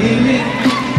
hear.